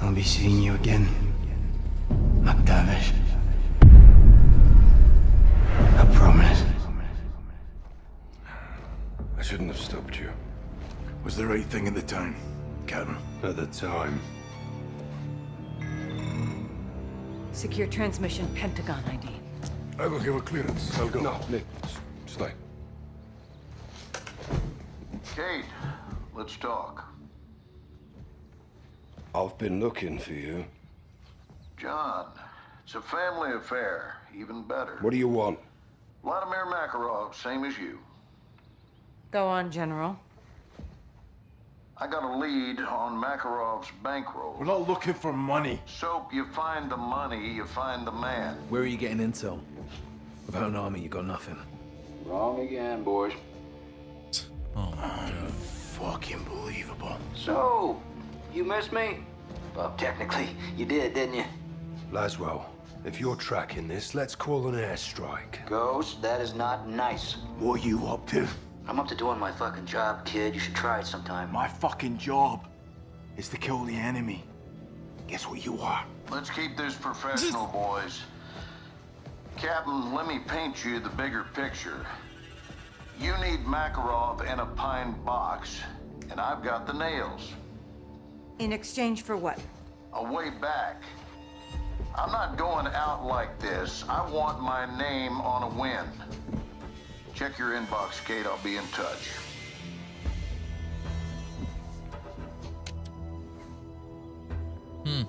I'll be seeing you again, MacTavish. I promise. I shouldn't have stopped you. Was the right thing at the time, Captain. At the time. Secure transmission, Pentagon ID. I will give a clearance. I'll go. No, Nick, s- stay. Kate, let's talk. I've been looking for you. John, it's a family affair. Even better. What do you want? Vladimir Makarov, same as you. Go on, General. I got a lead on Makarov's bankroll. We're not looking for money. So you find the money, you find the man. Where are you getting intel? Without an army, you got nothing. Wrong again, boys. Oh my god. Fucking believable. So, you miss me? Well, technically, you did, didn't you? Laswell, if you're tracking this, let's call an airstrike. Ghost, that is not nice. What are you up to? I'm up to doing my fucking job, kid. You should try it sometime. My fucking job is to kill the enemy. Guess what you are? Let's keep this professional, boys. Captain, let me paint you the bigger picture. You need Makarov in a pine box, and I've got the nails. In exchange for what? A way back. I'm not going out like this. I want my name on a win. Check your inbox, Kate. I'll be in touch. Hmm.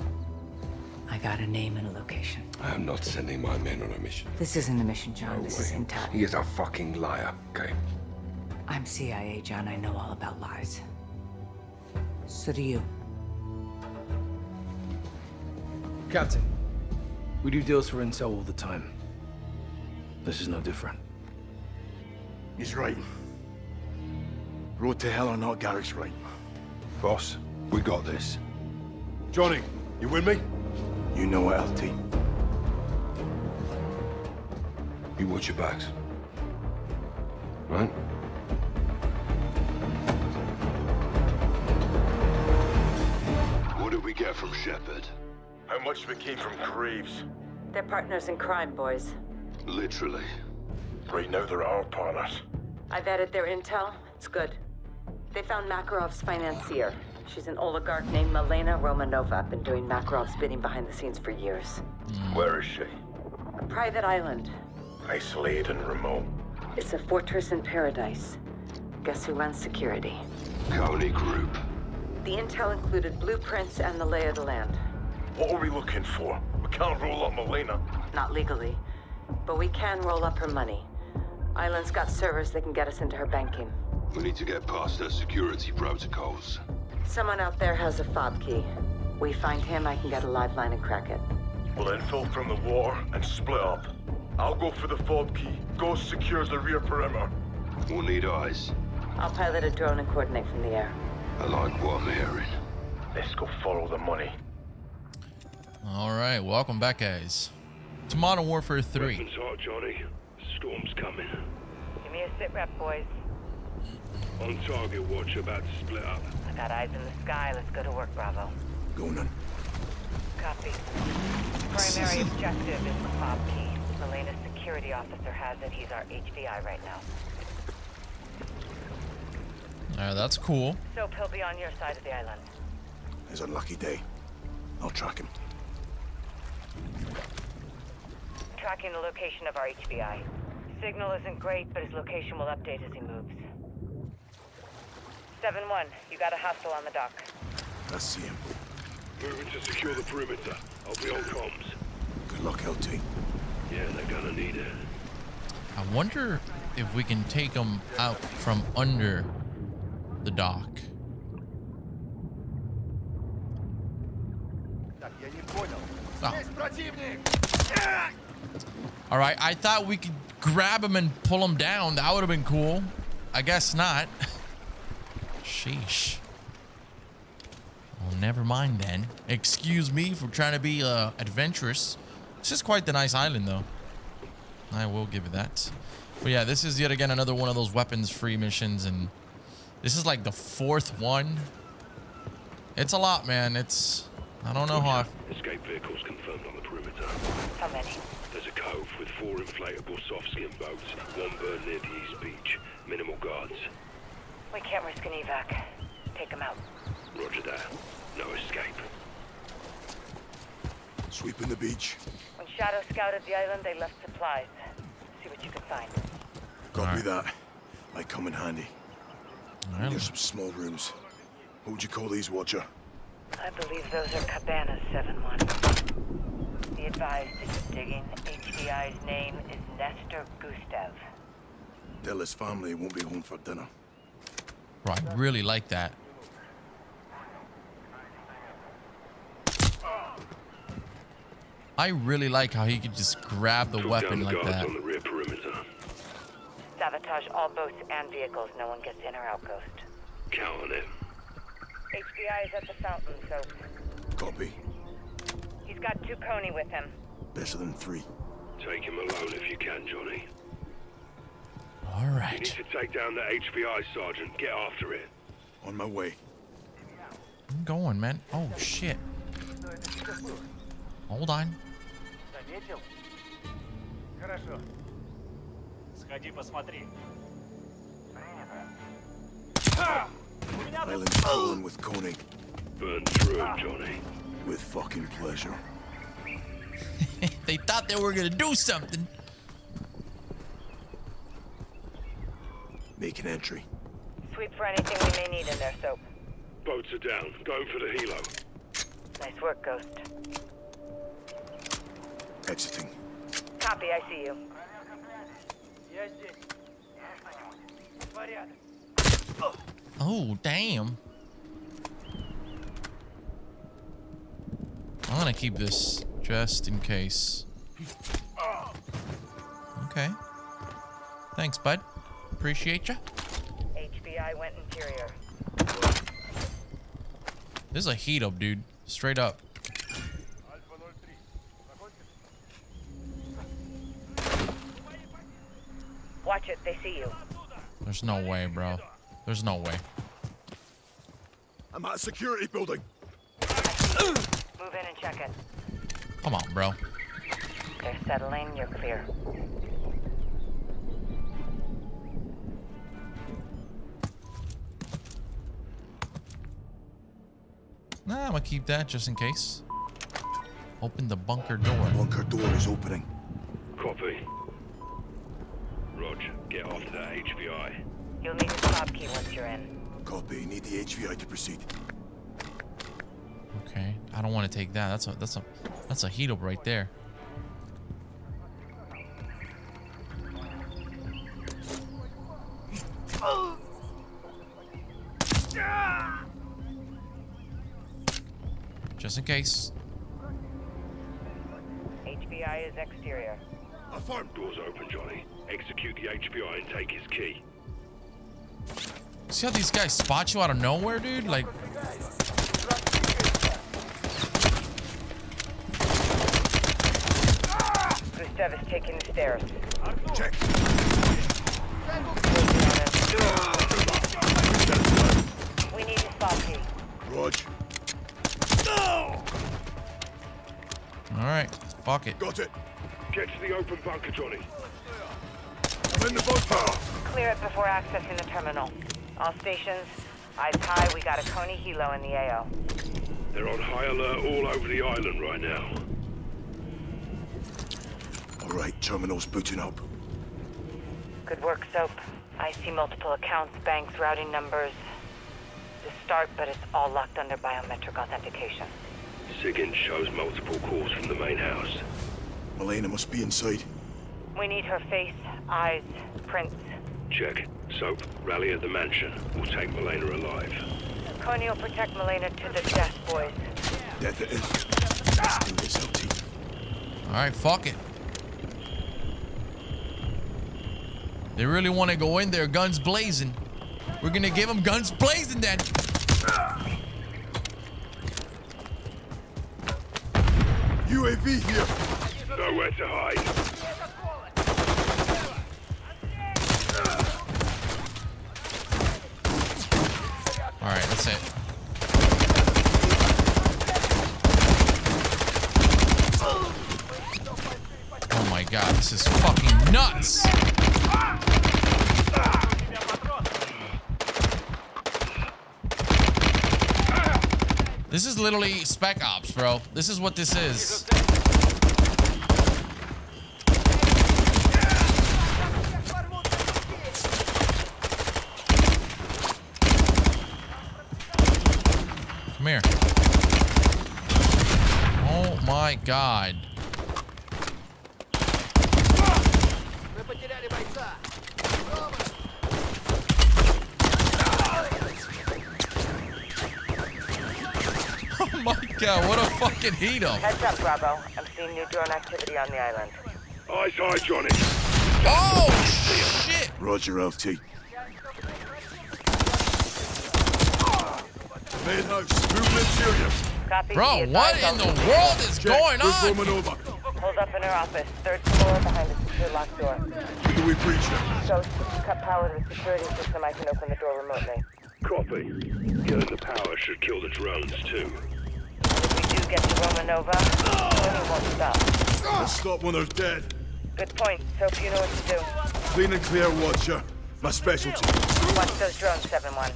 I got a name and a location. I am not sending my men on a mission. This isn't a mission, John. No this way. is intel. He is a fucking liar, okay? I'm CIA, John. I know all about lies. So do you. Captain, we do deals for intel all the time. This is no different. He's right. Road to hell or not, Garrick's right. Boss, we got this. Johnny, you with me? You know it, LT. You watch your backs. Right? What did we get from Shepherd? How much we came from Graves? They're partners in crime, boys. Literally. Right now they're our partners. I've added their intel. It's good. They found Makarov's financier. She's an oligarch named Milena Romanova. Been doing Makarov's bidding behind the scenes for years. Where is she? A private island. Isolated and remote. It's a fortress in paradise. Guess who runs security? Konni Group. The intel included blueprints and the lay of the land. What are we looking for? We can't roll up Milena. Not legally, but we can roll up her money. Island's got servers that can get us into her banking. We need to get past their security protocols. Someone out there has a fob key. We find him, I can get a live line and crack it. We'll infill from the water and split up. I'll go for the fob key. Ghost secures the rear perimeter. We'll need eyes. I'll pilot a drone and coordinate from the air. I like what I'm hearing. Let's go follow the money. All right, welcome back, guys, to Modern Warfare 3. Weapons hot, Johnny. Storm's coming. Give me a sit rep, boys. On target, watch about to split up. I got eyes in the sky. Let's go to work, Bravo. Going on. Copy. Primary objective is the fob key. Milena's security officer has it. He's our HVI right now. All right, that's cool. So he'll be on your side of the island. It's a lucky day. I'll track him. Tracking the location of our HVI. Signal isn't great, but his location will update as he moves. 7-1, you got a hostile on the dock. I see him. Moving to secure the perimeter. I'll be on comms. Good luck, LT. Yeah, they're gonna need it. I wonder if we can take them out from under the dock. Oh. All right, I thought we could grab him and pull him down. That would have been cool. I guess not. Sheesh. Well, never mind then. Excuse me for trying to be uh, adventurous. This is quite the nice island, though. I will give it that. But yeah, this is yet again another one of those weapons-free missions, and this is like the fourth one. It's a lot, man. It's I don't know how. Escape vehicles confirmed on the perimeter. How many? There's a cove with four inflatable soft skin boats. One burned near the east beach. Minimal guards. We can't risk an evac. Take them out. Roger that. No escape. Sweeping the beach. When Shadow scouted the island, they left supplies. See what you can find. Copy Alright. that. Might come in handy. Alright, There's some small rooms. What would you call these, Watcher? I believe those are Cabanas 7-1. Be advised, if you're digging, HVI's name is Nestor Gustav. Tell his family he won't be home for dinner. Right, really like that. I really like how he could just grab the Took weapon down the like guards that. on the rear perimeter. Sabotage all boats and vehicles. No one gets in or out, Ghost. Count it. HVI is at the fountain, so... Copy. He's got two Konni with him. Better than three. Take him alone if you can, Johnny. All right. You need to take down the HVI, Sergeant. Get after it. On my way. I'm going, man. Oh, shit. Hold on. Island's fallen with Konni. Burn true, Johnny. With fucking pleasure. they thought they were gonna do something. Make an entry. Sweep for anything we may need in there, Soap. Boats are down. Going for the helo. Nice work, Ghost. Exiting. Copy, I see you. Oh. Oh, damn. I'm gonna keep this just in case. Okay. Thanks, bud. Appreciate ya. HVI went interior. This is a heat up, dude. Straight up. Watch it, they see you. There's no way, bro. There's no way. I'm at a security building. Move in and check it. Come on, bro. They're settling, you're clear. Nah, I'm gonna keep that just in case. Open the bunker door. Bunker door is opening. Copy. Rog, get after that HVI. You'll need a fob key once you're in. Copy. Need the HVI to proceed. Okay, I don't want to take that. That's a that's a that's a heat up right there. Just in case. HVI is exterior. Affirm. Doors open, Johnny. Execute the HVI and take his key. See how these guys spot you out of nowhere, dude? Like, Gustav is taking the stairs. Check. We need his fob key. Rog. all right, fuck it. Got it. Get to the open bunker, Johnny. I'm in the bunker. Clear it before accessing the terminal. All stations, eyes high, we got a Konni helo in the AO. They're on high alert all over the island right now. All right, terminal's booting up. Good work, Soap. I see multiple accounts, banks, routing numbers. The start, but it's all locked under biometric authentication. SIGINT shows multiple calls from the main house. Elena must be inside. We need her face, eyes, prints. Check. Soap, rally at the mansion. We'll take Milena alive. Konni will protect Milena to the death, boys. Death it is. In this LT. All right, fuck it. They really want to go in there, guns blazing. We're gonna give them guns blazing then. UAV here. Nowhere to hide. Alright, that's it. Oh my god, this is fucking nuts! This is literally Spec Ops, bro. This is what this is. God. Oh my god, what a fucking heat up. Heads up, Bravo. I'm seeing new drone activity on the island. Eyes high, Johnny. Oh shit! Roger, LT. Madhouse, movement interior. Copy. Bro, Be what in the world is Check. going Where's on? Romanova? Hold up in her office, third floor behind the secure locked door. Who do we breach it? Ghost, cut power to the security system. I can open the door remotely. Copy. Killing the power should kill the drones, too. If we do get to Romanova, Konni won't stop. Let's stop when they're dead. Good point. Hope you know what to do. Clean and clear, Watcher. My specialty. Watch those drones, 7-1.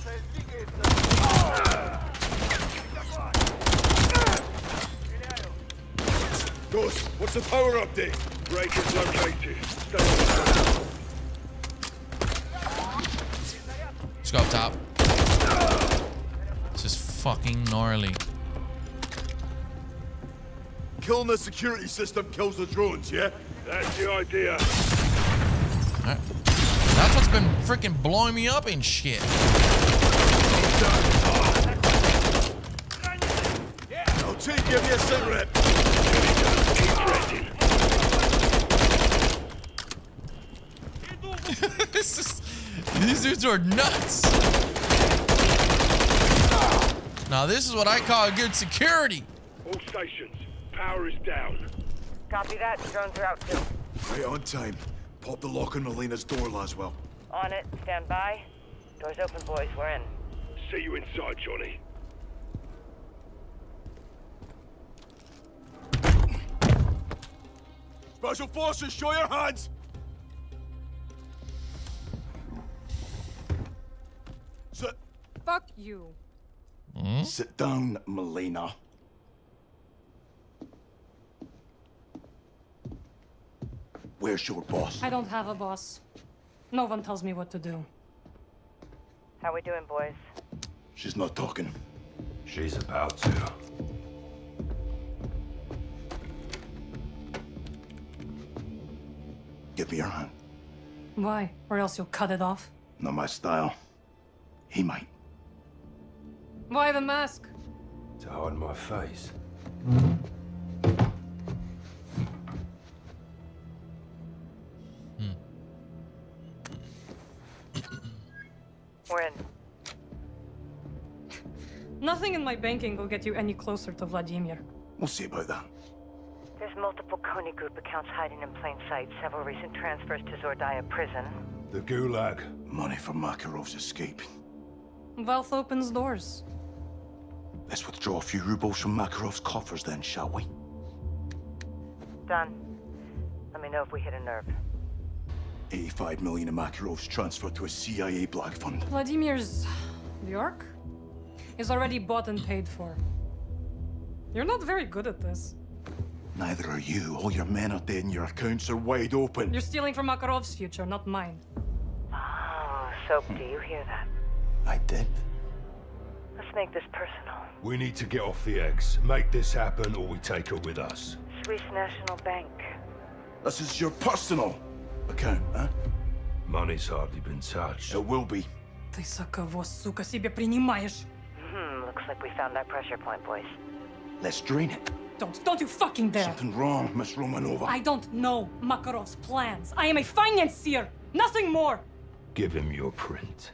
Ghost, what's the power update? Breakers located. Stay on Let's go up top. This is fucking gnarly. Killing the security system kills the drones, yeah? That's the idea. Alright. That's what's been freaking blowing me up and shit. LT, give me a cigarette. Keep pressing. this is, these dudes are nuts. Now this is what I call good security. All stations. Power is down. Copy that. Drones are out too. Right on time. Pop the lock on Milena's door, Laswell. On it. Stand by. Doors open, boys. We're in. See you inside, Johnny. Special forces, show your hands! Sit, Fuck you. Hmm? sit down, Milena. Where's your boss? I don't have a boss. No one tells me what to do. How we doing, boys? She's not talking. She's about to. Give me your hand. Why? Or else you'll cut it off? Not my style. He might. Why the mask? To hide my face. Hmm. We're in. Nothing in my banking will get you any closer to Vladimir. We'll see about that. There's multiple Konni Group accounts hiding in plain sight. Several recent transfers to Zordaya prison. The Gulag. Money for Makarov's escape. Wealth opens doors. Let's withdraw a few rubles from Makarov's coffers then, shall we? Done. Let me know if we hit a nerve. 85 million of Makarov's transferred to a CIA black fund. Vladimir's York is already bought and paid for. You're not very good at this. Neither are you. All your men are dead and your accounts are wide open. You're stealing from Makarov's future, not mine. Oh, Soap, do you hear that? I did. Let's make this personal. We need to get off the eggs. Make this happen or we take her with us. Swiss National Bank. This is your personal account, huh? Money's hardly been touched. It will be. Ты за кого, сука, себе принимаешь? Hmm, looks like we found that pressure point, boys. Let's drain it. Don't, don't you fucking dare! Something wrong, Miss Romanova. I don't know Makarov's plans. I am a financier, nothing more. Give him your print.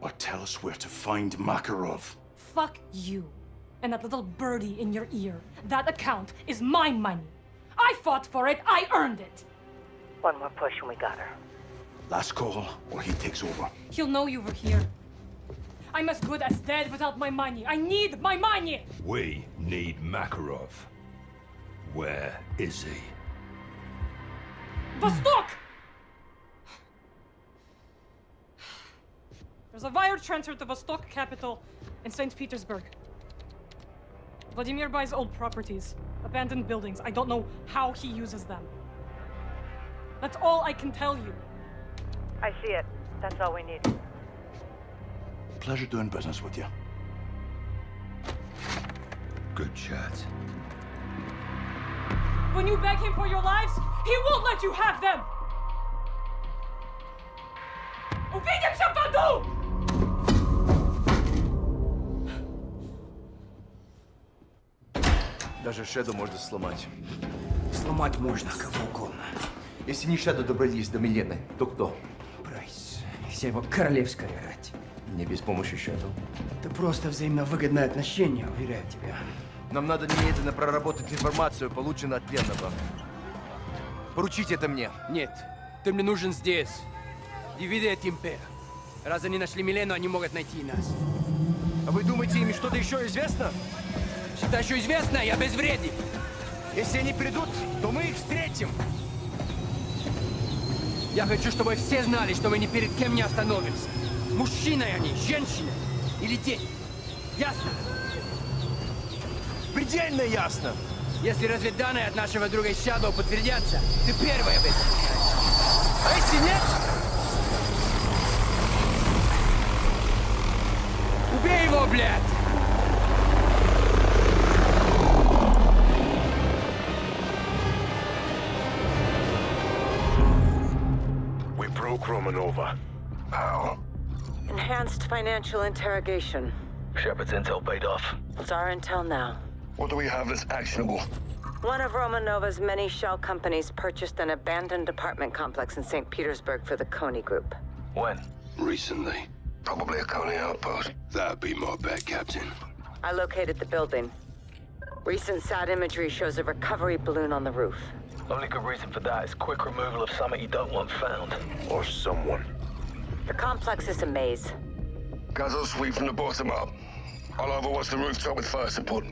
Or tell us where to find Makarov. Fuck you. And that little birdie in your ear. That account is my money. I fought for it, I earned it. One more push and we got her. Last call, or he takes over. He'll know you were here. I'm as good as dead without my money. I need my money! We need Makarov. Where is he? Vostok! There's a wire transfer to Vostok capital in St. Petersburg. Vladimir buys old properties, abandoned buildings. I don't know how he uses them. That's all I can tell you. I see it. That's all we need. Pleasure doing business with you. Good chat. When you beg him for your lives, he won't let you have them! Увидимся в аду! Даже Шеду можно сломать. Сломать можно кого угодно. Если не Шеду добрались до Милены, то кто? Прайс. Вся его королевская рать. Не без помощи Шеду. Это просто взаимно выгодное отношение, уверяю тебя. Нам надо немедленно проработать информацию, полученную от пленного. Поручите это мне. Нет, ты мне нужен здесь. Дивиде et Импер. Раз они нашли Милену, они могут найти и нас. А вы думаете, им что-то еще известно? Еще известно, я безвреден. Если они придут, то мы их встретим. Я хочу, чтобы все знали, что мы ни перед кем не остановимся. Мужчины они, женщины или дети. Ясно? Предельно ясно. Если разведданные от нашего друга Shadow подтвердятся, ты первый об этом. А если нет... Убей его, блядь! Romanova. How? Enhanced financial interrogation. Shepherd's intel paid off. It's our intel now. What do we have that's actionable? One of Romanova's many shell companies purchased an abandoned apartment complex in St. Petersburg for the Konni Group. When? Recently. Probably a Konni outpost. That'd be my bet, Captain. I located the building. Recent SAT imagery shows a recovery balloon on the roof. Only good reason for that is quick removal of something you don't want found. Or someone. The complex is a maze. Guys will sweep from the bottom up. I'll overwatch the rooftop with fire support.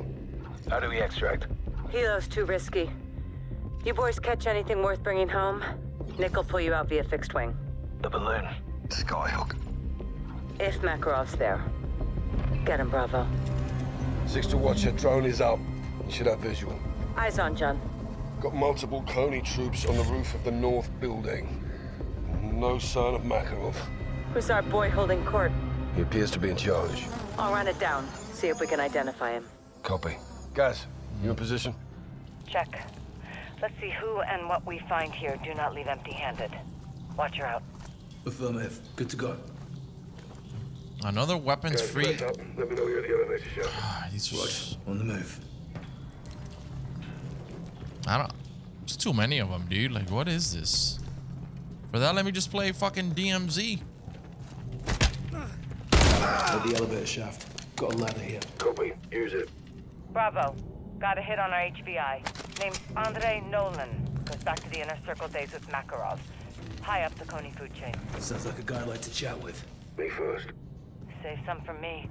How do we extract? Helo's too risky. You boys catch anything worth bringing home? Nick will pull you out via fixed wing. The balloon. Skyhook. If Makarov's there. Get him, Bravo. Six to watch, your drone is up. You should have visual. Eyes on, John. Got multiple Konni troops on the roof of the north building. No sign of Makarov. Who's our boy holding court? He appears to be in charge. I'll run it down. See if we can identify him. Copy. Guys, you in position? Check. Let's see who and what we find here. Do not leave empty-handed. Watch her out. Affirmative. Good to go. Another weapons free. Let me know you're at the elevator shaft. Ah, These are On the move. I don't. There's too many of them, dude. Like, what is this? For that, let me just play fucking DMZ. At the elevator shaft. Got a ladder here. Copy. Use it. Bravo. Got a hit on our HVI. Name's Andre Nolan. Goes back to the inner circle days with Makarov. High up the Konni food chain. Sounds like a guy I'd like to chat with. Me first. Save some for me.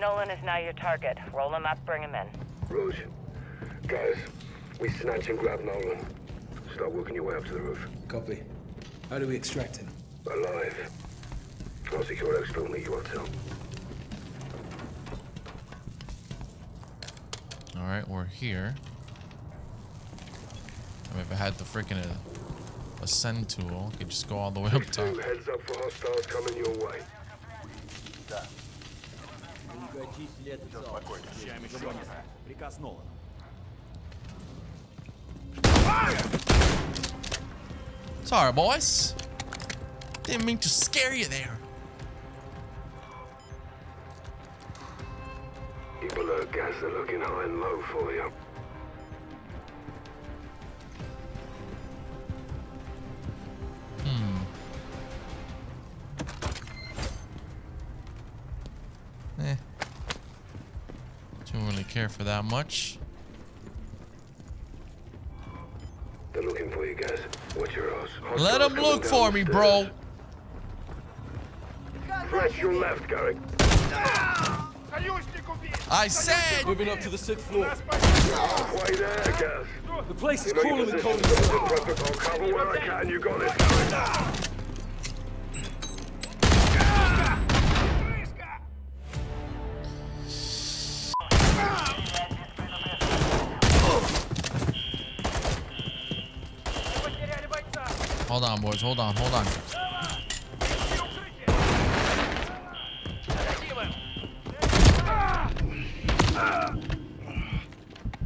Nolan is now your target. Roll him up, bring him in. Rouge. Guys, we snatch and grab Nolan. Start working your way up to the roof. Copy. How do we extract him? Alive. I'll secure exfil, meet you up till. All right, we're here. I mean, if I had the freaking uh, ascend tool, I could just go all the way up top. Two heads up for hostiles coming your way. Приказ Нолана. Sorry, boys. Didn't mean to scare you there. Keep alert, guys. They're looking high and low for you. Hmm. Eh. Don't really care for that much. They're looking for you guys. Let them look for me, bro. Press your left, Gary. I said! Moving up to the sixth floor. The place is cooler than cold. Cover where I can, you got it. On, boys. Hold on. Hold on.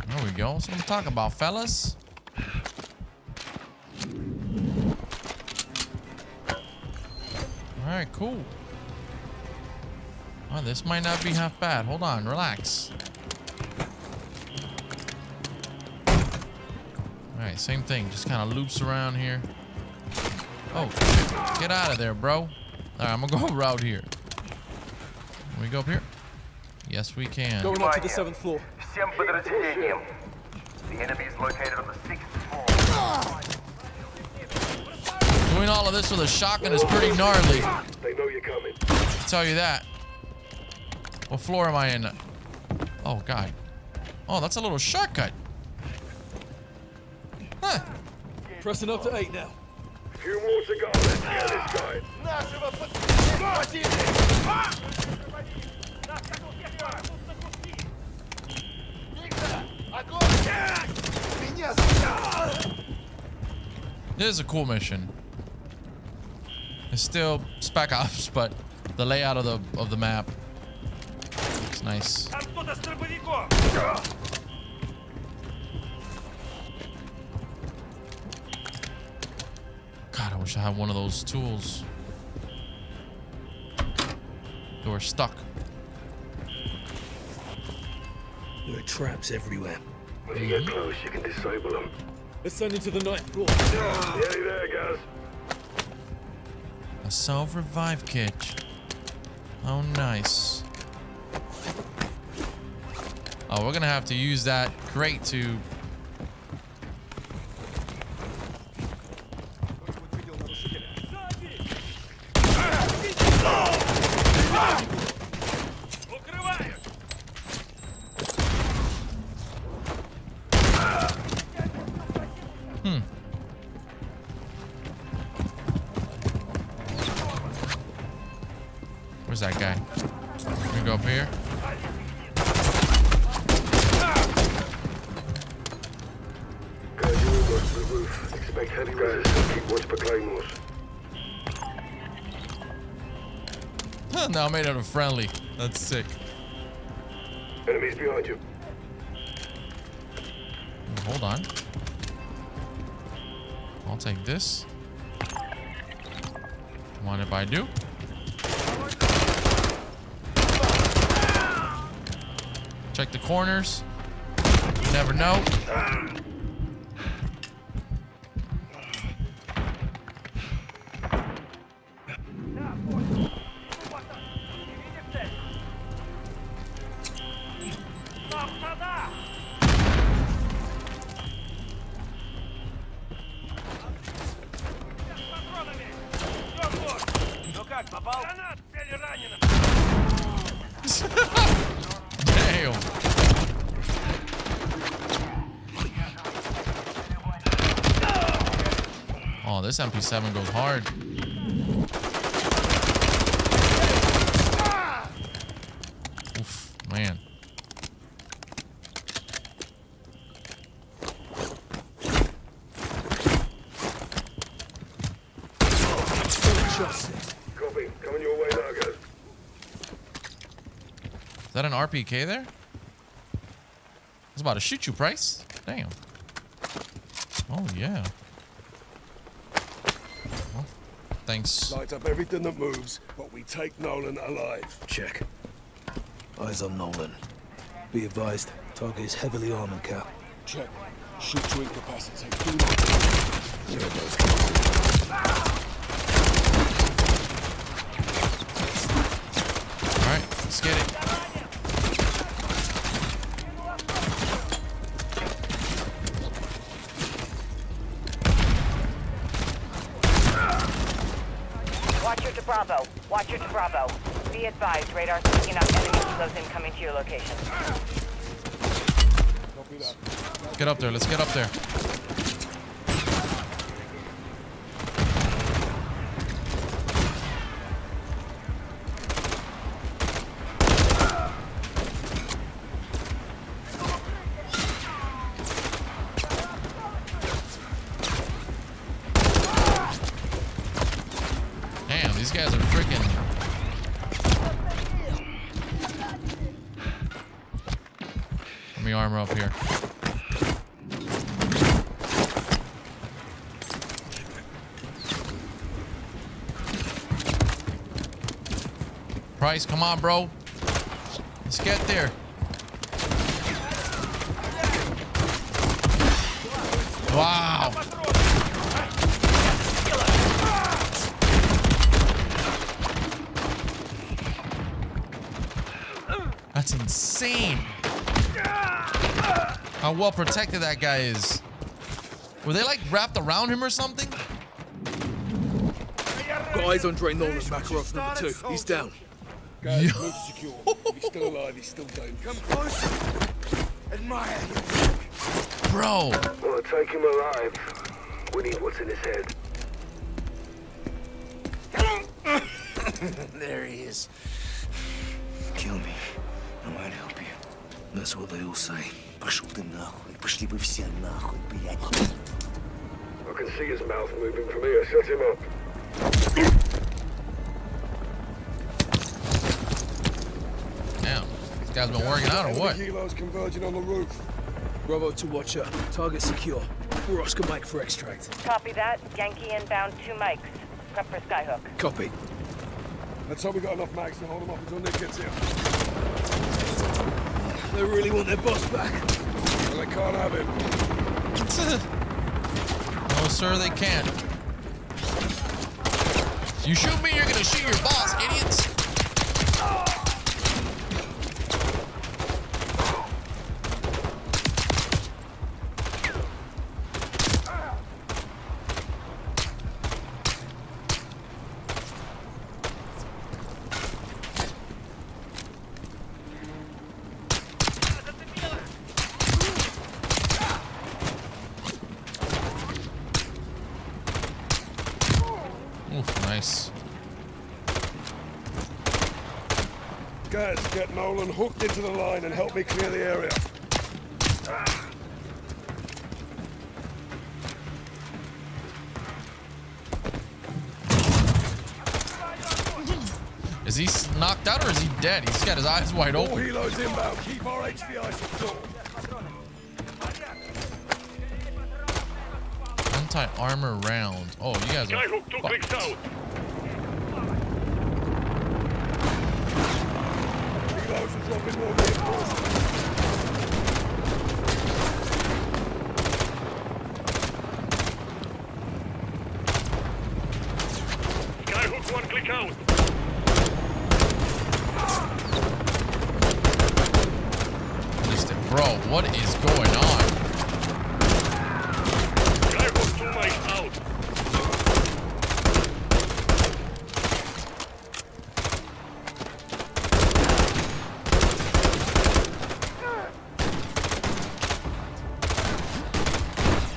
There we go. That's what I'm about, fellas. All right, cool. Oh, this might not be half bad. Hold on, relax. All right, same thing. Just kind of loops around here. Oh, get out of there, bro. All right, I'm gonna go around here. Can we go up here? Yes, we can. Going up to the seventh floor. The enemy is located on the sixth floor. Doing all of this with a shotgun is pretty gnarly. They know you're coming. I'll tell you that. What floor am I in? Oh, God. Oh, that's a little shortcut. Huh. Pressing up to eight now. Few more to go. Let's get this guy. Нашего противника! This is a cool mission. It's still Spec Ops, but the layout of the of the map. It's nice. Wish I had one of those tools. They were stuck. There are traps everywhere. When you get close, you can disable them. Ascending to the ninth floor. Nearly there, Gaz. A self-revive kit. Oh, nice. Oh, we're gonna have to use that crate to... now I made it a friendly. That's sick. Enemies behind you. Hold on. I'll take this. Mind if I do? Check the corners. You never know. MP7 goes hard. Oof, man. Copy. Coming your way now, Gaz. Is that an RPK there? I was about to shoot you, Price. Damn. Oh, yeah. Well, thanks. Light up everything that moves, but we take Nolan alive. Check. Eyes on Nolan. Be advised, target is heavily armored, Cap. Check. Shoot to incapacitate. Do not. There it goes. All right, let's get it. Watch your Bravo. Watcher to Bravo. Be advised, radar's picking up enemy kilos incoming to your location. Get up there. Let's get up there. Come on, bro. Let's get there. Wow. That's insane. How well protected that guy is. Were they like wrapped around him or something? Eyes on Dre Nolan, Makarov number two. He's down. Guys, move to secure. If he's still alive, he's still dangerous. Come closer. Admire. Bro. Want to take him alive? We need what's in his head. there he is. Kill me. I might help you. That's what they all say. Пошел ты нахуй. Пошли вы все нахуй, блядь. I can see his mouth moving from here. Shut him up. This guy's been working out or what? Kilos converging on the roof. Bravo to Watcher. Target secure. We're Oscar Mike for extract. Copy that. Yankee inbound two mics. Prep for Skyhook. Copy. Let's hope we got enough mags to hold them up until Nick gets here. They really want their boss back. Well, they can't have him. No, sir, they can't. You shoot me, you're gonna shoot your boss, idiots. Oof, nice. Guys, get Nolan hooked into the line and help me clear the area. Is he knocked out or is he dead? He's got his eyes wide All open. helos inbound. Keep our HVI secure. Anti-armor round. Oh, you guys are Skyhook two clicks fucked. Dropping more reinforcements. Skyhook one click out. Listen, bro, what is going on? Skyhook two mics out.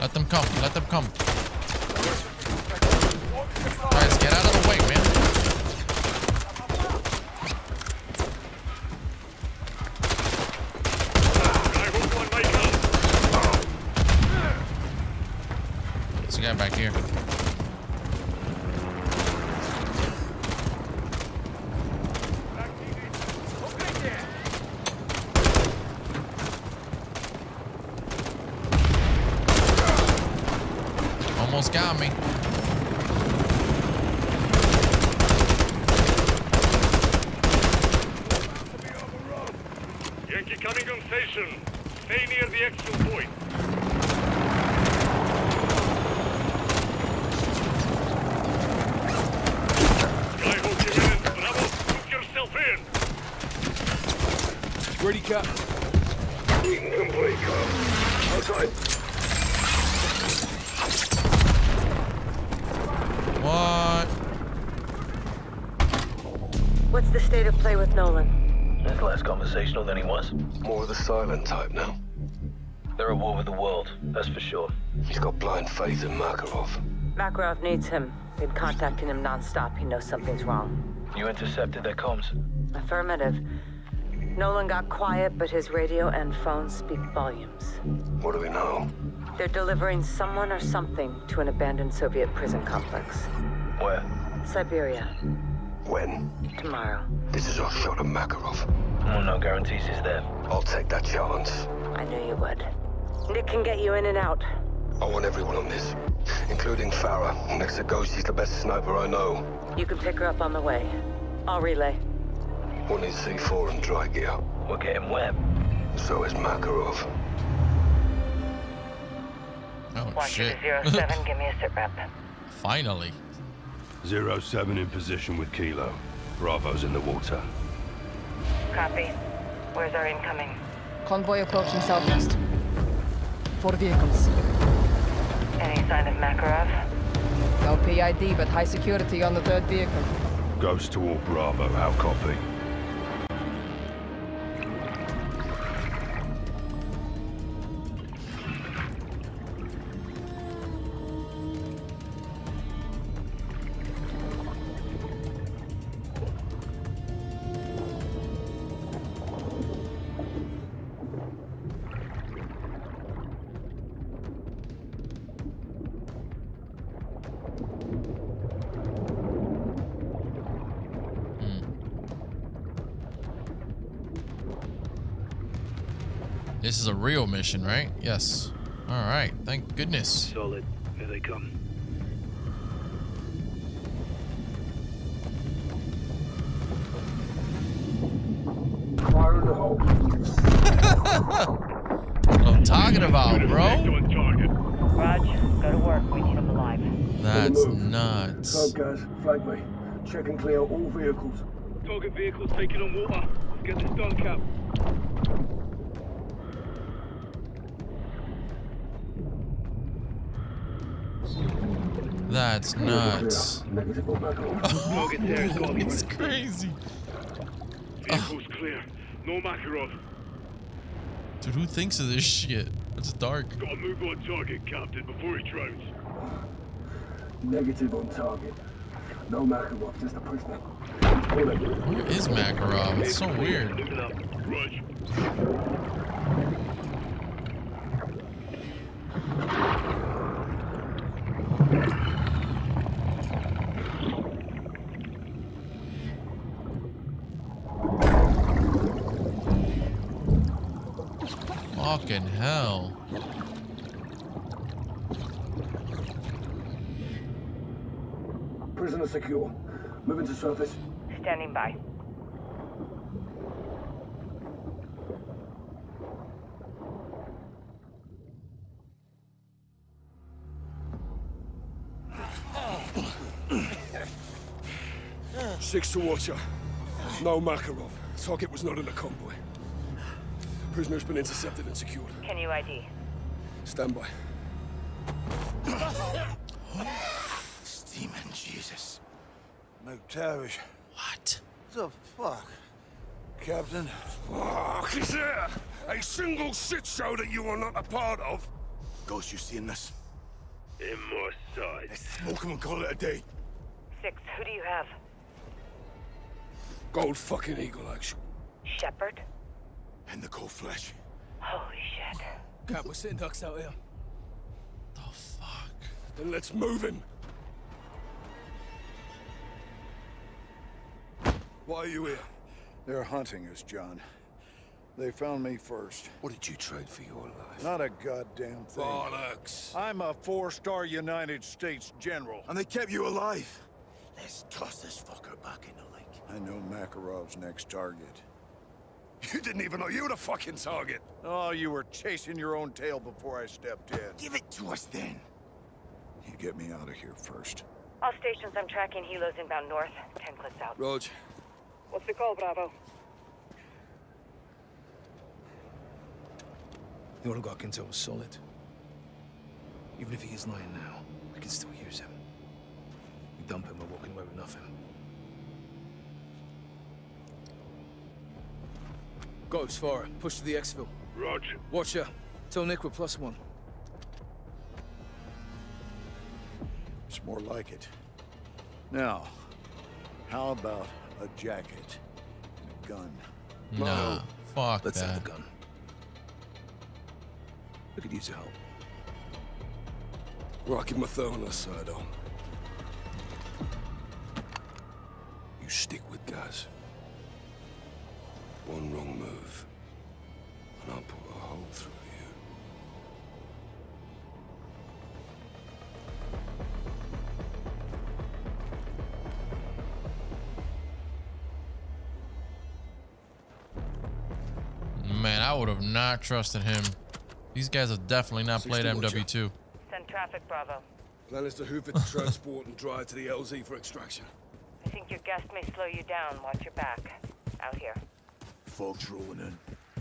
Let them come. Let them come. Guys, get out of the way, man. Skyhook one mic out. There's a guy back here. Almost got me. Yankee coming on station. Stay near the exfil point. Skyhook imminent. Bravo, put yourself in. Ready, Cap. Beacon complete, Carl. Outside. What? What's the state of play with Nolan? He's less conversational than he was. More of the silent type now. They're at war with the world, that's for sure. He's got blind faith in Makarov. Makarov needs him. Been contacting him nonstop. He knows something's wrong. You intercepted their comms? Affirmative. Nolan got quiet, but his radio and phone speak volumes. What do we know? They're delivering someone or something to an abandoned Soviet prison complex. Where? Siberia. When? Tomorrow. This is our shot at Makarov. Well, no guarantees he's there. I'll take that chance. I knew you would. Nick can get you in and out. I want everyone on this, including Farah. Next to Ghost, he's the best sniper I know. You can pick her up on the way. I'll relay. One is C4 and dry gear. We're getting wet. So is Makarov. Oh, One shit. two zero seven. give me a sit rep. Finally. Zero seven in position with Kilo. Bravo's in the water. Copy. Where's our incoming? Convoy approaching southwest. Four vehicles. Any sign of Makarov? No PID, but high security on the third vehicle. Ghost to all Bravo, how copy? Mission, right? Yes. All right. Thank goodness. Solid. Here they come. Fire in the hole. What I'm talking about, bro. Raj, go to work. We need him alive. That's nuts. Go, guys. Flag me. Check and clear all vehicles. Target vehicles taking on water. Let's get this done, Cap. Got to be It's crazy. Vehicle's clear. No Makarov. Dude, who thinks of this shit? It's dark. Gotta move on target, Captain, before he drowns. Negative on target. No Makarov, just a prisoner. Where is Makarov? It's so weird. Raj. Fucking hell. Prisoner secure. Moving to surface. Standing by. Six to Watcher. No Makarov. Target was not in the convoy. Prisoner's been intercepted and secured. Can you ID? Stand by. Demon Jesus. MacTavish. What? The fuck? Captain? Fuck, is there a single shit show that you are not a part of? Ghost, you seeing this? In my sight. Let's smoke him and call it a day. Six, who do you have? Gold fucking eagle actually. Shepherd? And the cold flesh. Holy shit. Cap, we're sitting ducks out here. The fuck? Then let's move him. Why are you here? They're hunting us, John. They found me first. What did you trade for your life? Not a goddamn thing. Bollocks. I'm a four-star United States general. And they kept you alive. Let's toss this fucker back in the lake. I know Makarov's next target. You didn't even know you were the fucking target. Oh, you were chasing your own tail before I stepped in. Give it to us then. You get me out of here first. All stations, I'm tracking helos inbound north. Ten clicks out. Rog. What's the call, Bravo? The oligarch intel was solid. Even if he is lying now, we can still use him. We dump him, we're walking away with nothing. Ghost, far. Push to the exfil. Roger. Watch out. Tell Nick we're plus one. It's more like it. Now, how about a jacket and a gun? Nah, fuck Let's that. have the gun. We could use your help. Rocky my thumb on the side on. You stick with guys. One wrong move, and I'll put a hole through you. Man, I would have not trusted him. These guys have definitely not played MW2. Send traffic, Bravo. Plan is to hoof it to transport and drive to the LZ for extraction. I think your guest may slow you down. Watch your back. Out here. Folks rolling in.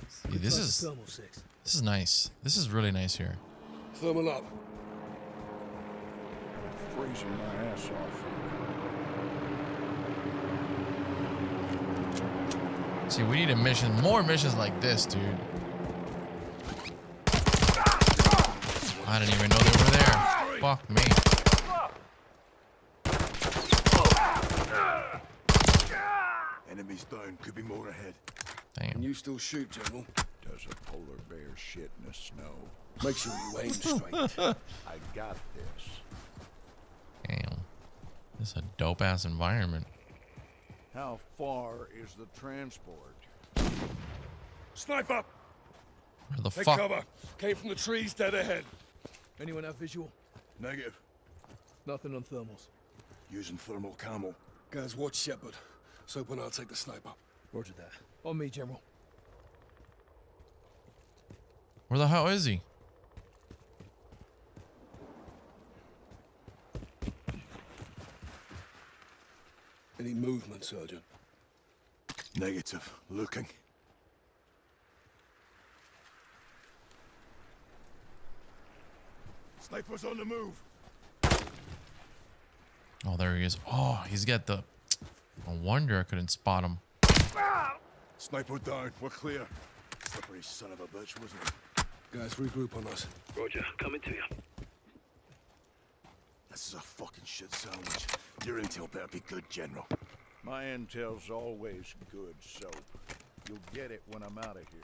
See, this is six. this is nice. This is really nice here. Thermal up. Freezing my ass off. See, we need a mission, more missions like this, dude. I didn't even know they were there. Fuck me. Enemies down. Could be more ahead. Damn. And you still shoot, General. Does a polar bear shit in the snow? Make sure you aim straight. I got this. Damn. This is a dope ass environment. How far is the transport? Snipe up! Where the Take fuck? cover. Came from the trees dead ahead. Anyone have visual? Negative. Nothing on thermals. Using thermal camo. Guys, watch Shepherd. So when I'll take the sniper. Roger that. On me, General. Where the hell is he? Any movement, Sergeant? Negative. Looking. Snipers on the move. Oh, there he is. Oh, he's got the. No wonder I couldn't spot him. Sniper down. We're clear. Slippery son of a bitch, wasn't it? Guys, regroup on us. Roger, coming to you. This is a fucking shit sandwich. Your intel better be good, General. My intel's always good, so you'll get it when I'm out of here.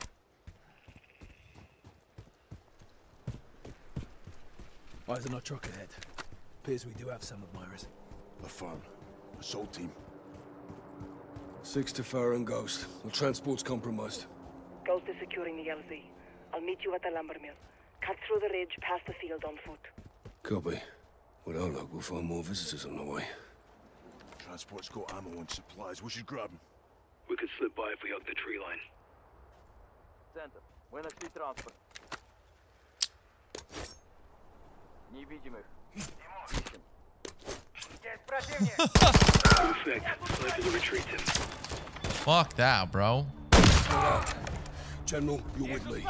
Why is there no truck ahead. Appears we do have some admirers. The farm. Assault team. Six to Farah and Ghost. The transport's compromised. Ghost is securing the LZ. I'll meet you at the lumber mill. Cut through the ridge, past the field on foot. Copy. Without luck, we'll find more visitors on the way. Transport's got ammo and supplies. We should grab them. We could slip by if we hug the tree line. Центр. Мы нашли транспорт. Невидимых. Ищем. Есть противник! Good effect. Snipers are retreating. Fuck that, bro. General, you're with me.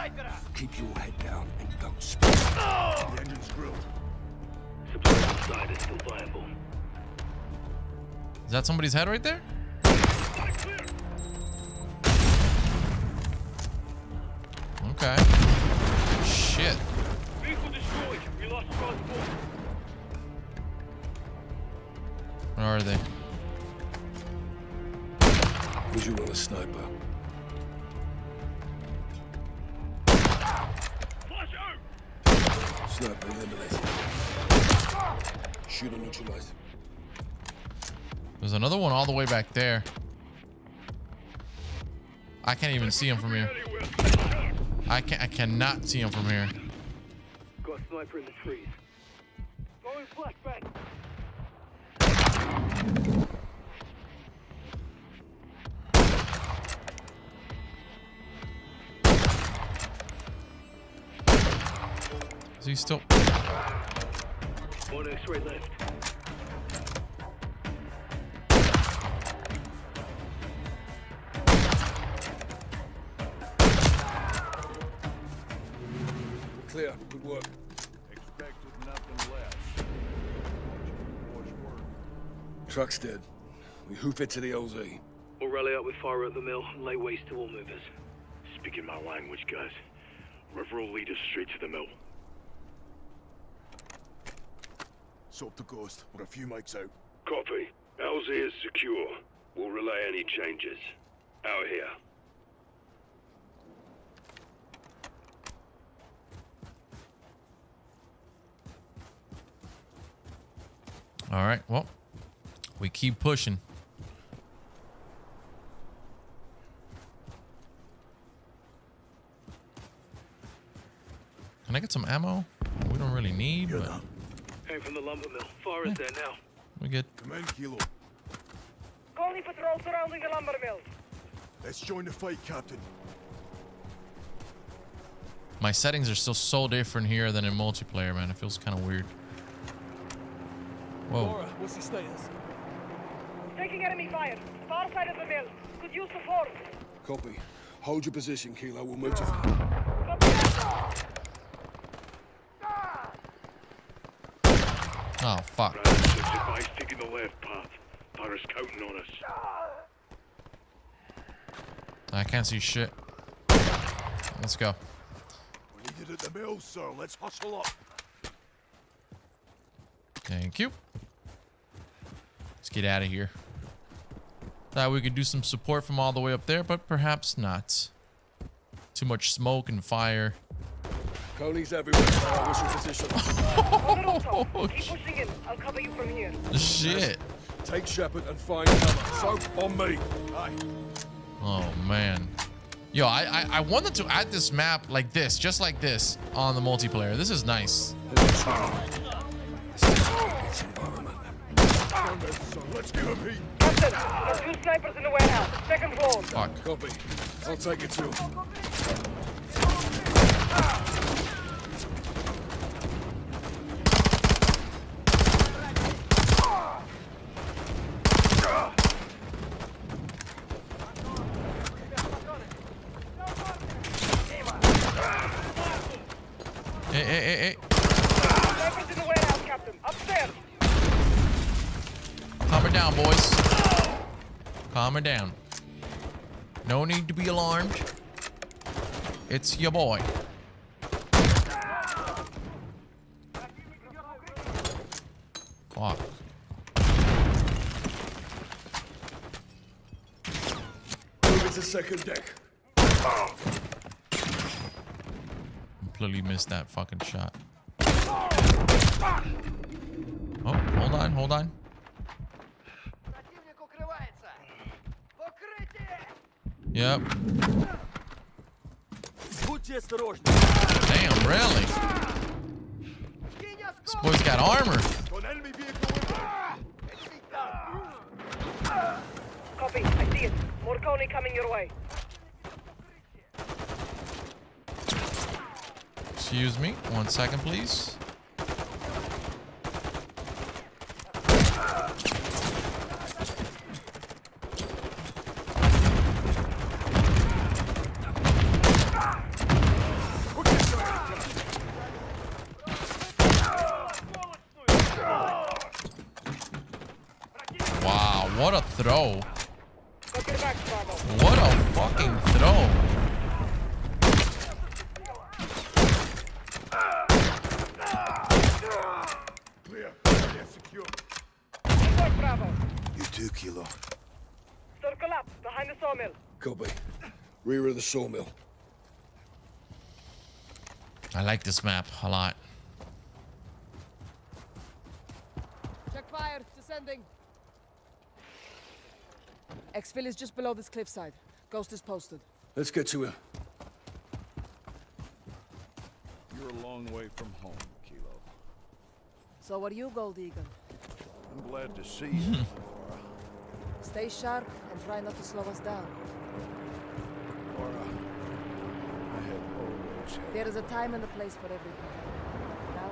Keep your head down and don't speak. The engine's grilled. Supplies inside is still viable. Is that somebody's head right there? Okay. Shit. Vehicle destroyed. We lost transport. Where are they? Visual on a sniper. Sniper eliminated. Shooter neutralized. There's another one all the way back there. I can't even see him from here. I can I cannot see him from here. Got sniper in the trees. Going flashbang. Is he still? One X-ray left. Clear. Good work. Expected nothing less. Truck's dead. We hoof it to the LZ. We'll rally up with Farah at the mill and lay waste to all movers. speaking my language, guys. River will lead us straight to the mill. Sort the ghost. We're a few mics out. Copy. LZ is secure. We'll relay any changes. Out here. All right. Well, we keep pushing. Can I get some ammo? We don't really need, but Came from the lumber mill. Far is there now? we good. Come in, Kilo. Konni patrol surrounding the lumber mill. Let's join the fight, Captain. My settings are still so different here than in multiplayer, man. It feels kind of weird. Whoa. Laura, what's the status? Taking enemy fire. Far side of the mill. Could use support. Copy. Hold your position, Kilo. We'll move to... Oh, fuck. Taking the left path. Farah's counting on us. I can't see shit. Let's go. We need it at the mill, sir. Let's hustle up. Thank you. Let's get out of here. Thought we could do some support from all the way up there, but perhaps not. Too much smoke and fire. Konni's everywhere. What's your position? Hold it also. Keep pushing in. I'll cover you from here. Shit. Take Shepherd and find cover. So, on me. Aye. Oh man. Yo, I, I I wanted to add this map like this, just like this, on the multiplayer. This is nice. Let's give him heat. Captain, there's two snipers in the warehouse. Second floor. Fuck. Copy. I'll take it to him. Hey, hey, hey, hey. Snipers in the warehouse, Captain. Upstairs. Calm her down, boys. Her down. No need to be alarmed. It's your boy. Fuck. Move to second deck. Completely missed that fucking shot. Oh, hold on, hold on. Yep. Damn, really? This boy's got armor. Copy, I see it. Morcone coming your way. Excuse me, one second, please. Throw. Got your back, Bravo. What a fucking throw. Clear. Area secure. Report, Bravo. You too, Kilo. Circle up. Behind the sawmill. Copy. Rear of the sawmill. I like this map a lot. Check fire. Descending. Exfil is just below this cliffside. Ghost is posted. Let's get to him. You're a long way from home, Kilo. So are you, Gold Eagle. I'm glad to see you, Laura. Stay sharp and try not to slow us down. Laura, I have always had There is a time and a place for everything. Now,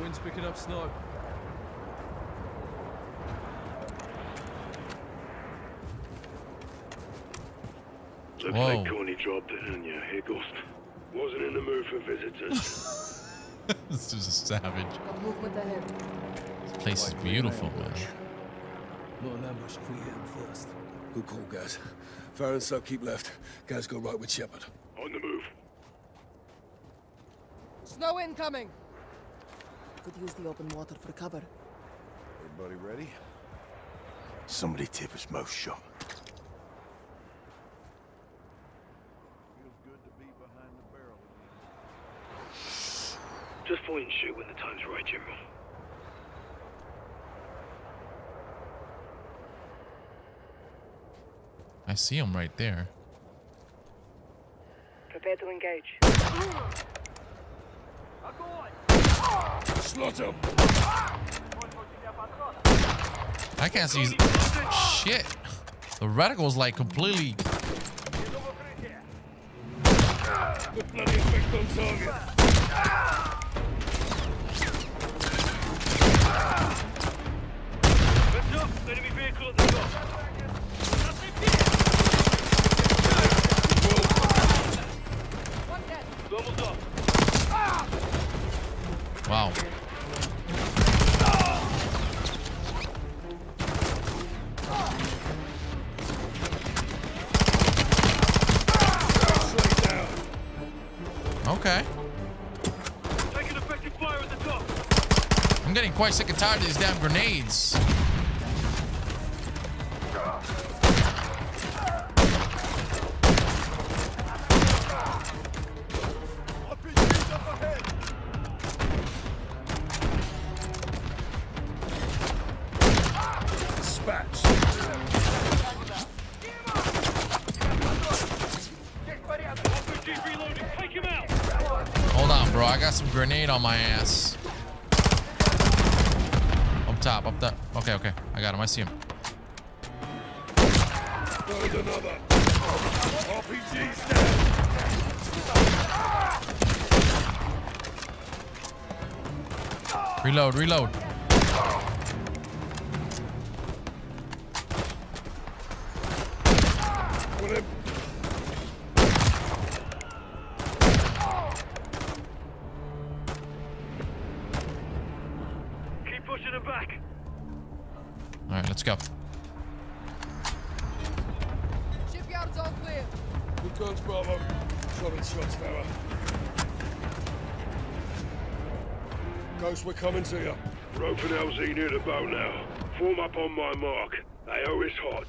Wind's picking up snow. Looks Whoa. like Konni dropped it and you, hey Ghost. Wasn't in the mood for visitors. this is a savage. got movement ahead. This place is beautiful, man. Not an ambush if we hit him first. Good call, guys. Farron and uh, Sub keep left. Guys, go right with Shepherd. On the move. Snow incoming! Could use the open water for cover. Everybody ready? Somebody tip his mouth shut. Feels good to be behind the barrel again. point And shoot when the time's right, General. I see him right there. Prepare to engage. Slaughter! I can't see. Shit. The reticle's like completely. Quite sick and tired of these damn grenades. I see him. Reload, reload. Good guns, Bravo. Solid shots, Farah. Ghost, we're coming to you. Rope and LZ near the boat now. Form up on my mark. AO is hot.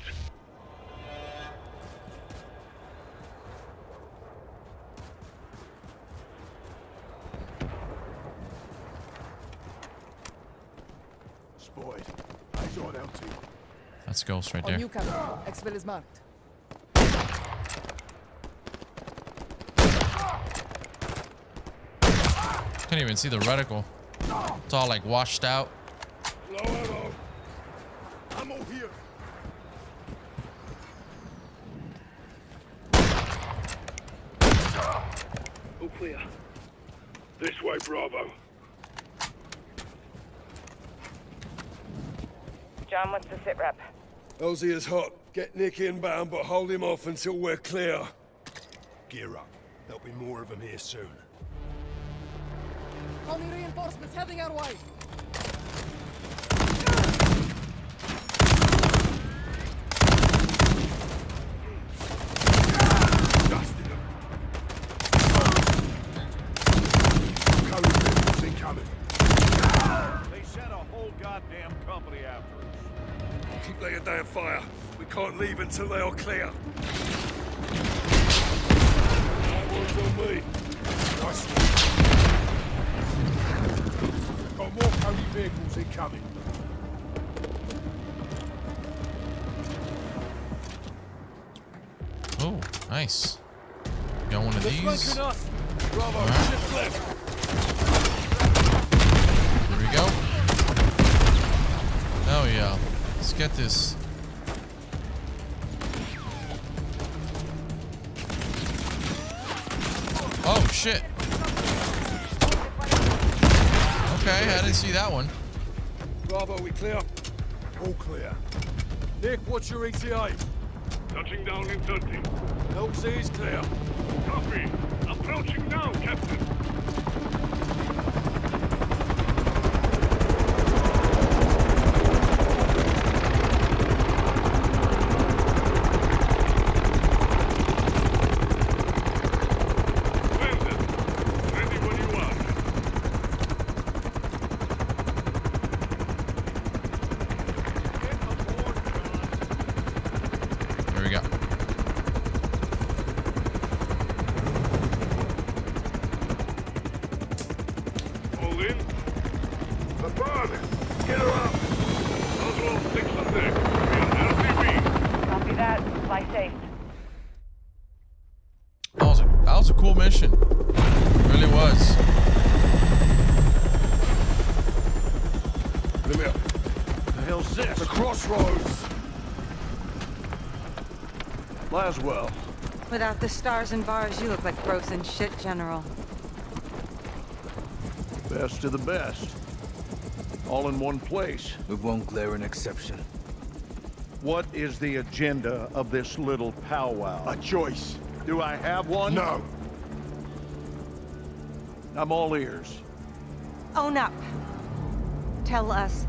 Spotted. Eyes on LT. That's Ghost right On there. you, Captain. Exfil is marked. Couldn't even see the reticle. It's all like washed out. Low ammo. Ammo here. All clear. This way, Bravo. John, what's the sit rep? LZ is hot. Get Nick inbound, but hold him off until we're clear. Gear up. There'll be more of them here soon. Konni reinforcements heading our way. Dusted them. Code vehicles. They sent a whole goddamn company after us. Keep laying down fire. We can't leave until they are clear. That one's on me. Nice vehicles incoming. Oh, nice. Got one of They're these. us. Bravo, All right. shift left. Here we go. Oh yeah. Let's get this. Oh shit. Okay, I didn't see that one. Bravo, we clear. All clear. Nick, what's your ETA? Touching down in 30. LZ is clear. Copy. Approaching now, Captain. was. Let me up. The hell's this? The crossroads. Laswell. Without the stars and bars, you look like frozen shit, General. Best of the best. All in one place. With one glaring exception. What is the agenda of this little powwow? A choice. Do I have one? No. I'm all ears. Own up. Tell us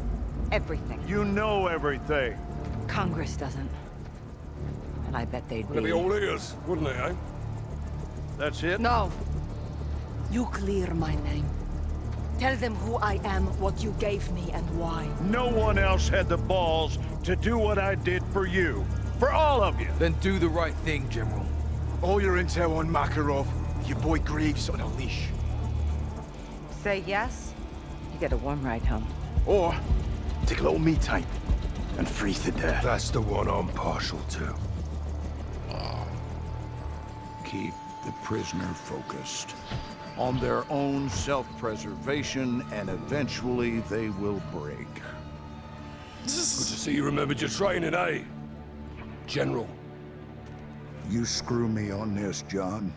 everything. You know everything. Congress doesn't. And I bet they'd They'd be... be all ears, wouldn't they, eh? That's it? No. You clear my name. Tell them who I am, what you gave me, and why. No one else had the balls to do what I did for you. For all of you. Then do the right thing, General. All your intel on Makarov, your boy Graves on a leash. Say yes, you get a warm ride home. Or take a little me time and freeze to death. That's the one I'm partial to. Keep the prisoner focused on their own self-preservation, and eventually they will break. Good to see you remembered your training, eh? General. You screw me on this, John.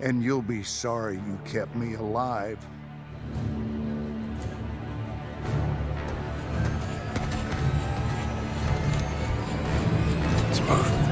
And you'll be sorry you kept me alive. Move.